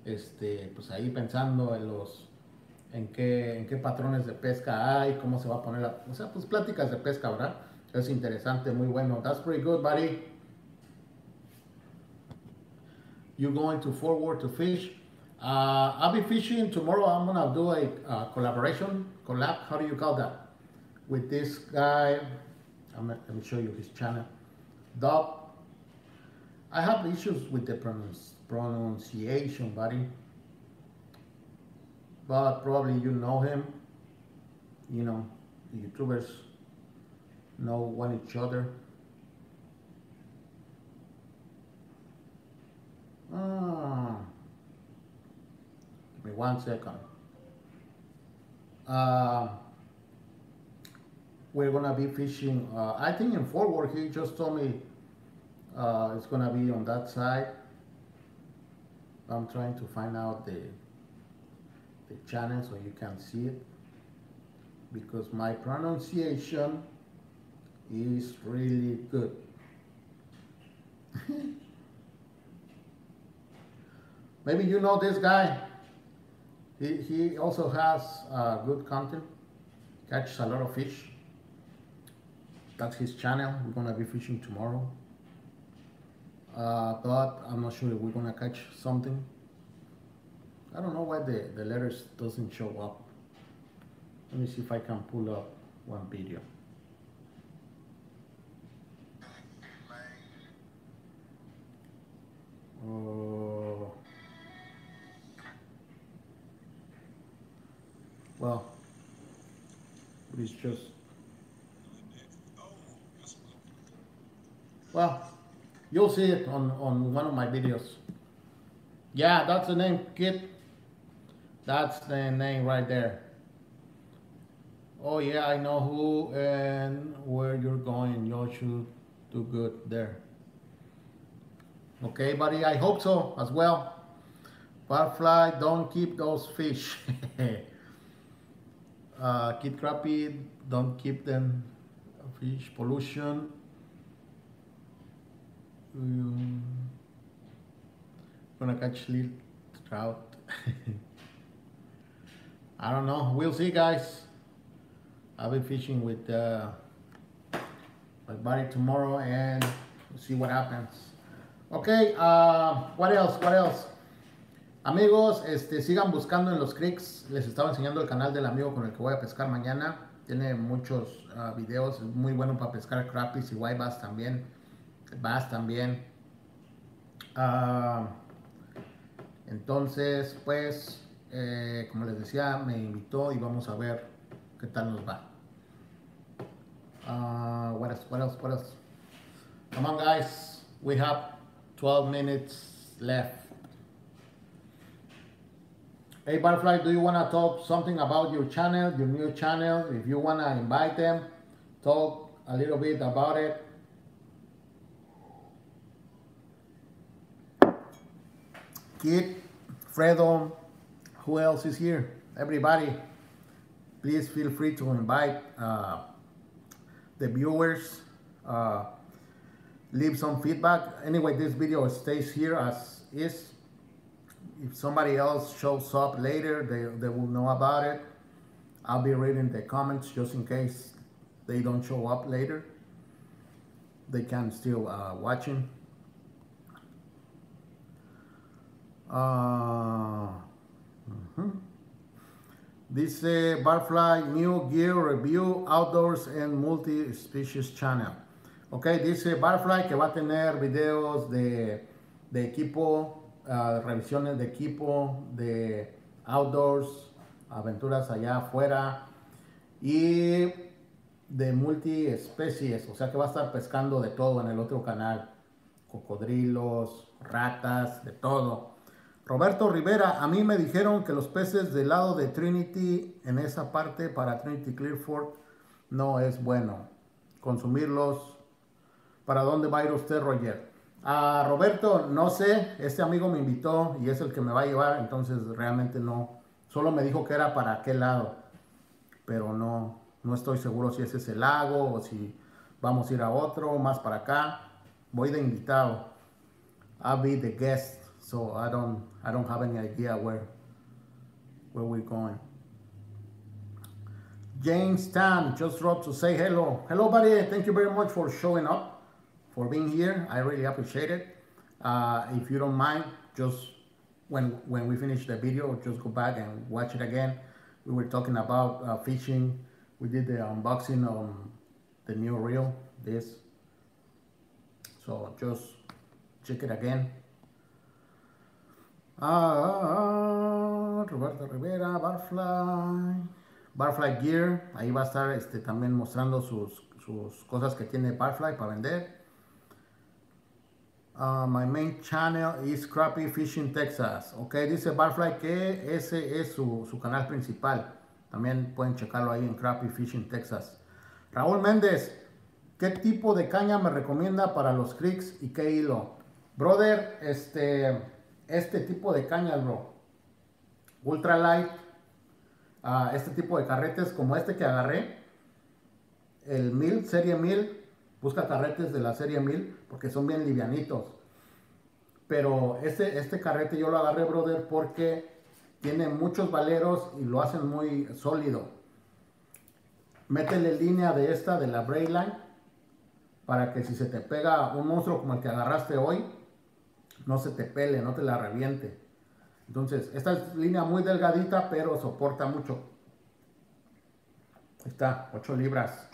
este, pues ahí pensando en los, en qué, en qué patrones de pesca hay, cómo se va a poner la, o sea, pues pláticas de pesca, ¿verdad? Es interesante, muy bueno. That's pretty good, buddy. You going to forward to fish? Uh, I'll be fishing tomorrow. I'm gonna do a collaboration, collab. How do you call that? With this guy. I'm, let me show you his channel. Dub. I have issues with the pronunci pronunciation, buddy. But probably you know him. You know, YouTubers know one each other. Ah. Give me one second. Uh, we're gonna be fishing. Uh, I think in forward he just told me uh, it's gonna be on that side. I'm trying to find out the the channel so you can see it because my pronunciation is really good. [LAUGHS] Maybe you know this guy. He, he also has uh, good content, catches a lot of fish. That's his channel. We're gonna be fishing tomorrow. Uh, but I'm not sure if we're gonna catch something. I don't know why the, the letters doesn't show up. Let me see if I can pull up one video. Oh. Well, it's just. Well, you'll see it on, on one of my videos. Yeah, that's the name, kid. That's the name right there. Oh yeah, I know who and where you're going. You should do good there. Okay, buddy, I hope so as well. Butterfly, don't keep those fish. [LAUGHS] uh, kid crappie, don't keep them. Fish pollution. Um, gonna catch little trout. [LAUGHS] I don't know. We'll see, guys. I'll be fishing with uh, my buddy tomorrow and see what happens. Ok, uh, what else, what else? Amigos, este, sigan buscando en los creeks. Les estaba enseñando el canal del amigo con el que voy a pescar mañana. Tiene muchos uh, videos, es muy bueno para pescar crappies y white bass también. Bass también. Uh, entonces, pues, eh, como les decía, me invitó y vamos a ver qué tal nos va. Uh, what else, what else, what else? Come on, guys. We have 12 minutes left. Hey Butterfly, do you want to talk something about your channel, your new channel? If you want to invite them, talk a little bit about it. Kid, Fredo, who else is here? Everybody, please feel free to invite uh, the viewers. Uh, leave some feedback. Anyway, this video stays here as is. If somebody else shows up later, they, they will know about it. I'll be reading the comments just in case they don't show up later. They can still uh, watching. This uh, Barfly New Gear Review Outdoors and Multi-Species Channel. Ok, dice Barfly que va a tener videos de, de equipo, uh, revisiones de equipo, de outdoors, aventuras allá afuera y de multi-especies. O sea que va a estar pescando de todo en el otro canal. Cocodrilos, ratas, de todo. Roberto Rivera, a mí me dijeron que los peces del lado de Trinity, en esa parte para Trinity Clearford, no es bueno. Consumirlos. ¿Para dónde va a ir usted, Roger? A Roberto, no sé, este amigo me invitó y es el que me va a llevar, entonces realmente no. Solo me dijo que era para aquel lado, pero no, no estoy seguro si ese es el lago o si vamos a ir a otro, más para acá. Voy de invitado. I'll be the guest. So I don't I don't have any idea where where we're going. James Tan just dropped to say hello. Hello, buddy. Thank you very much for showing up, for being here. I really appreciate it. Uh, if you don't mind, just when when we finish the video, just go back and watch it again. We were talking about uh, fishing. We did the unboxing on the new reel, this. So just check it again. Ah, Roberto Rivera, Barfly. Barfly Gear, ahí va a estar este, también mostrando sus, sus cosas que tiene Barfly para vender. Uh, my main channel is Crappy Fishing Texas. Ok, dice Barfly que ese es su, su, canal principal. También pueden checarlo ahí en Crappy Fishing Texas. Raúl Méndez, ¿qué tipo de caña me recomienda para los creeks y qué hilo? Brother, este, este tipo de caña, bro. Ultra light, este tipo de carretes como este que agarré, el 1000, serie 1000, busca carretes de la serie 1000 porque son bien livianitos. Pero este, este carrete yo lo agarré, brother, porque tiene muchos valeros y lo hacen muy sólido. Métele línea de esta, de la Brayline, para que si se te pega un monstruo como el que agarraste hoy, no se te pele, no te la reviente. Entonces, esta es línea muy delgadita, pero soporta mucho. Ahí está, 8 libras.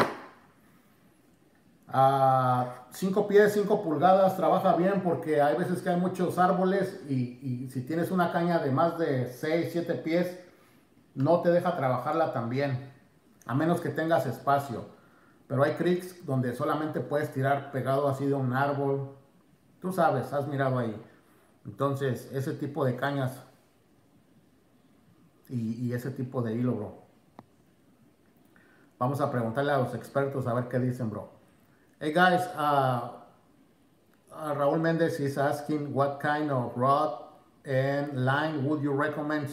A 5 pies, 5 pulgadas, trabaja bien porque hay veces que hay muchos árboles y, si tienes una caña de más de 6, 7 pies, no te deja trabajarla tan bien, a menos que tengas espacio. Pero hay creeks donde solamente puedes tirar pegado así de un árbol. Tú sabes, has mirado ahí. Entonces, ese tipo de cañas y, ese tipo de hilo, bro. Vamos a preguntarle a los expertos a ver qué dicen, bro. Hey guys, uh, uh, Raúl Méndez is asking what kind of rod and line would you recommend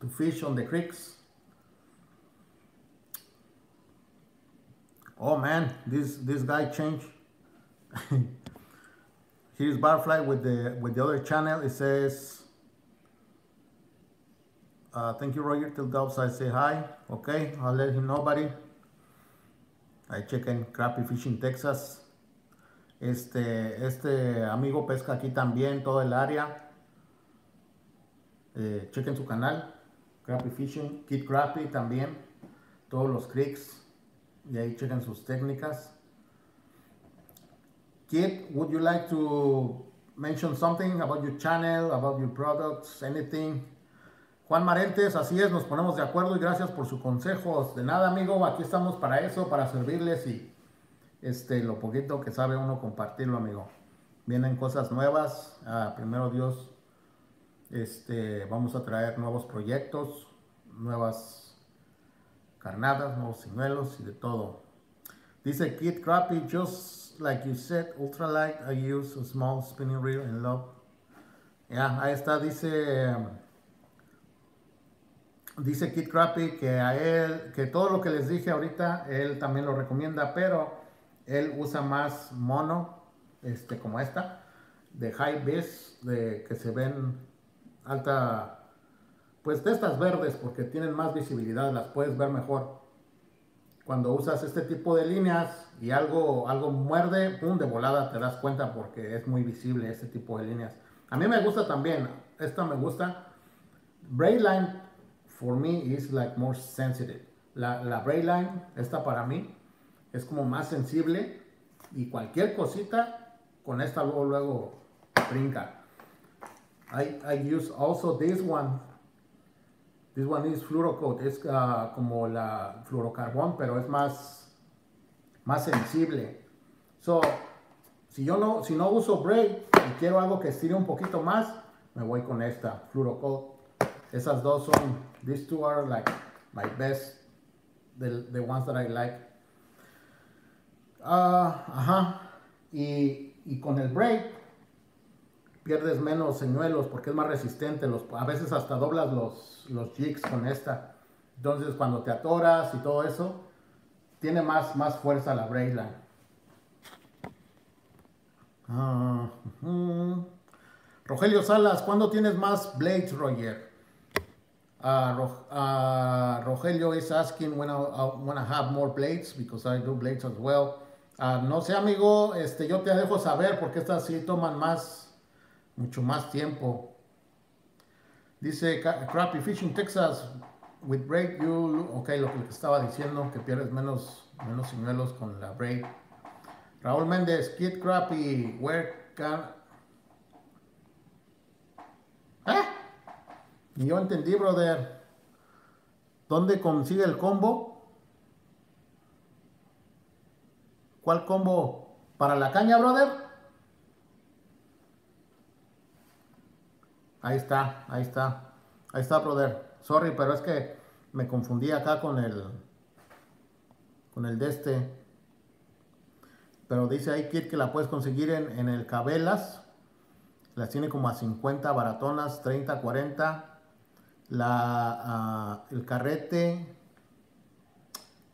to fish on the creeks? Oh man, this this guy changed. [LAUGHS] Here's Barfly with the with the other channel. It says Uh, thank you, Roger. Till Dobbs, I say hi. Okay, I'll let him know, buddy. I chequen Crappy Fishing Texas. Este, este amigo pesca aquí también, todo el área. Eh, chequen su canal, Crappy Fishing, Kid Crappy también, todos los creeks. Y ahí chequen sus técnicas. Kid, would you like to mention something about your channel, about your products, anything? Juan Marentes, así es, nos ponemos de acuerdo y gracias por sus consejos. De nada, amigo, aquí estamos para eso, para servirles y este, lo poquito que sabe uno compartirlo, amigo. Vienen cosas nuevas, ah, primero Dios, este, vamos a traer nuevos proyectos, nuevas carnadas, nuevos señuelos y de todo. Dice Kid Crappy, just like you said, ultralight, I use a small spinning reel in love. Ya, ahí está, dice... Dice Kid Crappy que a él, que todo lo que les dije ahorita, él también lo recomienda, pero él usa más mono, este, como esta, de high vis, de que se ven alta, pues de estas verdes, porque tienen más visibilidad, las puedes ver mejor. Cuando usas este tipo de líneas y algo, algo muerde, pum, de volada te das cuenta porque es muy visible este tipo de líneas. A mí me gusta también, esta me gusta. Braidline for me is like more sensitive. La, la line, esta para mí, es como más sensible y cualquier cosita con esta luego, luego brinca. I, I use also this one. This one is fluorocoat. Es uh, como la fluorocarbón, pero es más, más sensible. So, si yo no, si no uso braid y quiero algo que estire un poquito más, me voy con esta fluorocoat. Esas dos son, these two are like my best, the, the ones that I like. Uh, ajá. Y, y, con el break pierdes menos señuelos porque es más resistente. A veces hasta doblas los, los jigs con esta. Entonces cuando te atoras y todo eso, tiene más, más fuerza la. Uh, uh. Rogelio Salas, ¿cuándo tienes más blades, Roger? Uh, Ro- uh, Rogelio is asking when I, I want to have more blades because I do blades as well. Uh, no sé, amigo, este, yo te dejo saber porque estas sí toman más, mucho más tiempo. Dice Crappy Fishing Texas with braid you ok lo que estaba diciendo que pierdes menos menos señuelos con la braid Raúl Méndez Kid Crappy where can ¿Eh? Yo entendí brother ¿dónde consigue el combo? ¿cuál combo? ¿para la caña brother? Ahí está, ahí está. Ahí está, brother. Sorry, pero es que me confundí acá con el con el de este. Pero dice ahí Kit que la puedes conseguir en, el Cabelas. Las tiene como a 50 baratonas, 30, 40. La, ah, el carrete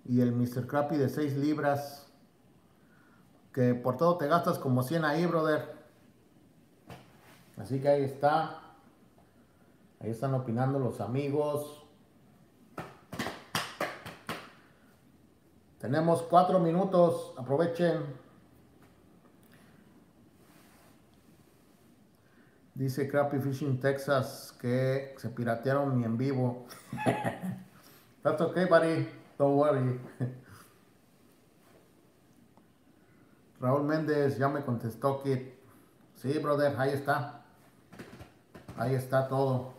y el Mr. Crappy de 6 libras. Que por todo te gastas como 100 ahí, brother. Así que ahí está. Ahí están opinando los amigos. Tenemos cuatro minutos. Aprovechen. Dice Crappy Fishing Texas que se piratearon mi en vivo. [LAUGHS] That's okay, buddy. Don't worry. [LAUGHS] Raúl Méndez ya me contestó que sí, brother, ahí está. Ahí está todo.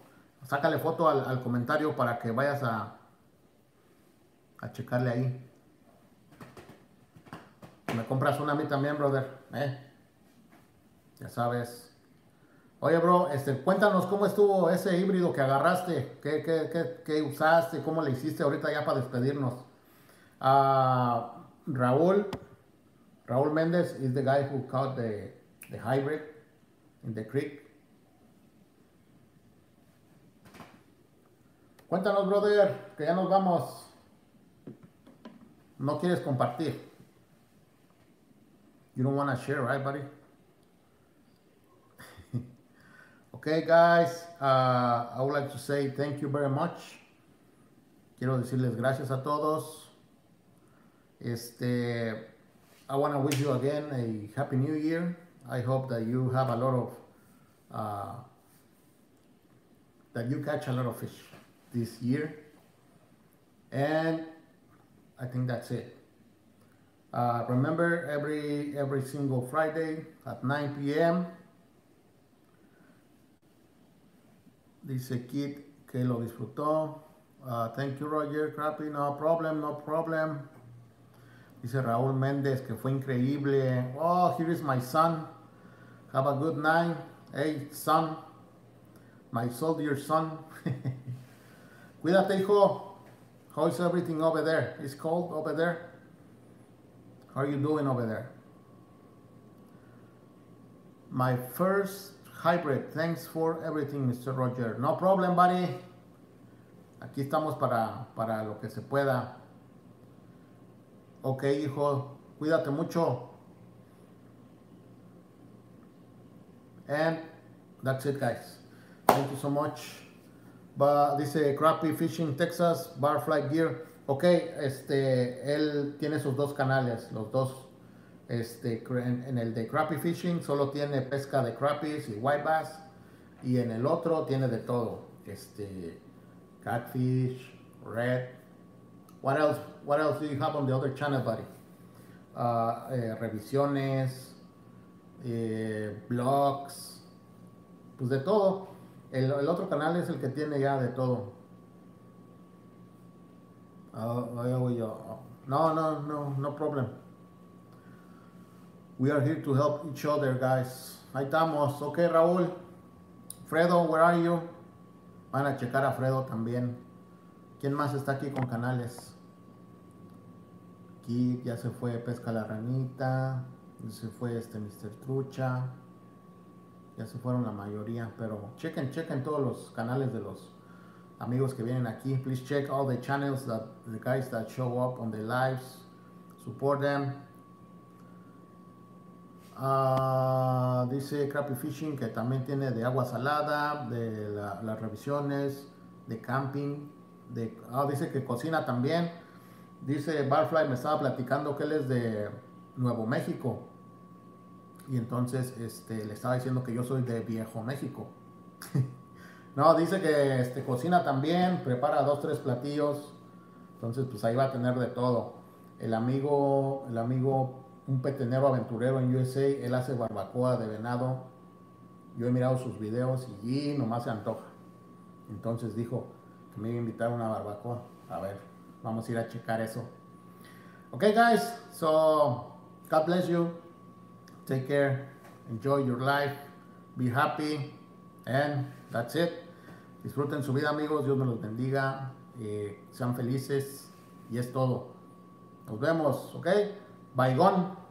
Sácale foto al, comentario para que vayas a, a checarle ahí. Me compras una a mí también, brother. ¿eh? Ya sabes. Oye, bro, este, cuéntanos cómo estuvo ese híbrido que agarraste. ¿Qué, qué, qué, qué usaste? ¿Cómo le hiciste ahorita ya para despedirnos? Ah, Raúl. Raúl Méndez is the guy who caught the, the hybrid in the creek. Cuéntanos, brother, que ya nos vamos. No quieres compartir. You don't want to share, right, buddy? [LAUGHS] okay, guys, uh, I would like to say thank you very much. Quiero decirles gracias a todos. Este, I want to wish you again a happy new year. I hope that you have a lot of, uh, that you catch a lot of fish this year. And I think that's it. Uh, remember every every single Friday at 9 p.m. Dice Kit que lo disfrutó. Uh, thank you, Roger. Crappy, no problem, no problem. Dice Raúl Méndez que fue increíble. Oh, here is my son. Have a good night. Hey, son. My soldier son. [LAUGHS] Cuídate, hijo. How is everything over there? It's cold over there? How are you doing over there? My first hybrid. Thanks for everything, Mr. Roger. No problem, buddy. Aquí estamos para, para lo que se pueda. Ok, hijo. Cuídate mucho. And that's it, guys. Thank you so much. Va, dice Crappy Fishing Texas, Barfly Gear. Ok, este, él tiene sus dos canales, los dos. Este, en, el de Crappy Fishing solo tiene pesca de crappies y white bass. Y en el otro tiene de todo. Este, catfish, red. What else? What else do you have on the other channel, buddy? Uh, revisiones, eh, blogs, pues de todo. El, otro canal es el que tiene ya de todo. Uh, no, no, no, no problem. We are here to help each other, guys. Ahí estamos. Ok, Raúl. Fredo, where are you? Van a checar a Fredo también. ¿Quién más está aquí con canales? Aquí ya se fue Pesca la Ranita. Se fue este Mr. Trucha. Ya se fueron la mayoría, pero chequen, chequen todos los canales de los amigos que vienen aquí. Please check all the channels that the guys that show up on the lives. Support them. Uh, dice Crappy Fishing que también tiene de agua salada, de la, las revisiones, de camping, de, ah, dice que cocina también. Dice Barfly, me estaba platicando que él es de Nuevo México. Y entonces este, le estaba diciendo que yo soy de Viejo México. [LAUGHS] no, dice que este, cocina también, prepara dos, tres platillos. Entonces, pues ahí va a tener de todo. El amigo, el amigo, un petenero aventurero en USA, él hace barbacoa de venado. Yo he mirado sus videos y nomás se antoja. Entonces dijo que me iba a invitar a una barbacoa. A ver, vamos a ir a checar eso. Okay, guys, so God bless you. Take care. Enjoy your life. Be happy. And that's it. Disfruten su vida, amigos. Dios me los bendiga. Eh, sean felices. Y es todo. Nos vemos, ¿ok? Bye, gone.